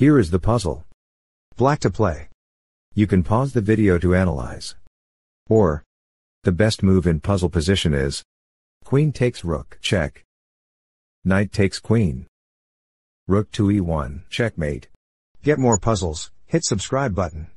Here is the puzzle. Black to play. You can pause the video to analyze. Or, the best move in puzzle position is Queen takes rook, check. Knight takes queen. Rook to e1, checkmate. Get more puzzles, hit subscribe button.